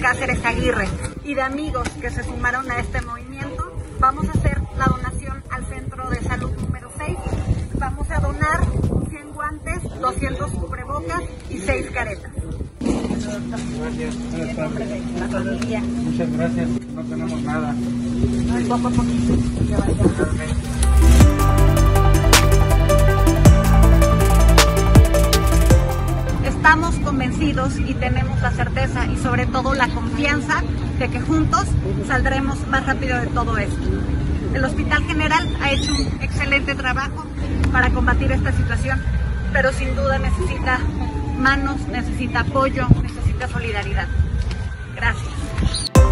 Cáceres Aguirre y de amigos que se sumaron a este movimiento, vamos a hacer la donación al Centro de Salud número 6. Vamos a donar 100 guantes, 200 cubrebocas y 6 caretas. Gracias. Buenas tardes. La familia. Muchas gracias. No tenemos nada. Poco a poquito. Estamos convencidos y tenemos la certeza y sobre todo la confianza de que juntos saldremos más rápido de todo esto. El Hospital General ha hecho un excelente trabajo para combatir esta situación, pero sin duda necesita manos, necesita apoyo, necesita solidaridad. Gracias.